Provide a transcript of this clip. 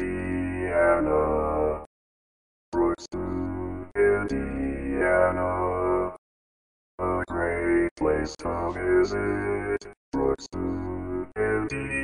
Indiana. Brookston, Indiana. A great place to visit. Brookston, Indiana.